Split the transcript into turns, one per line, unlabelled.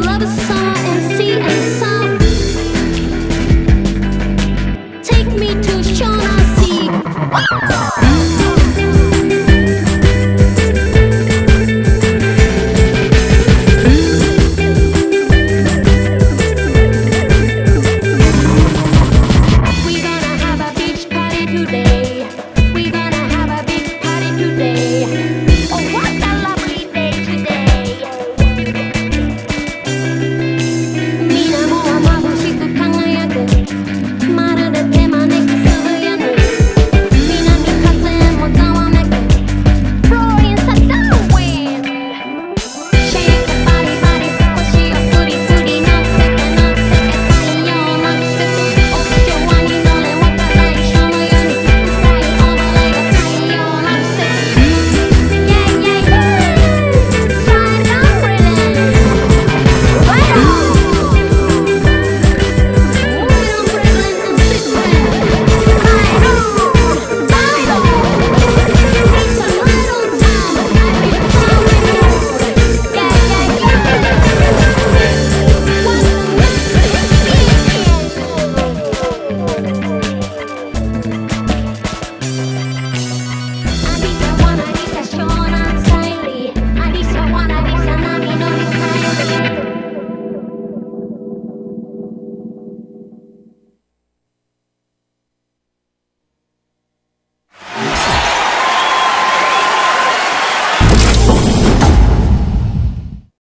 love is song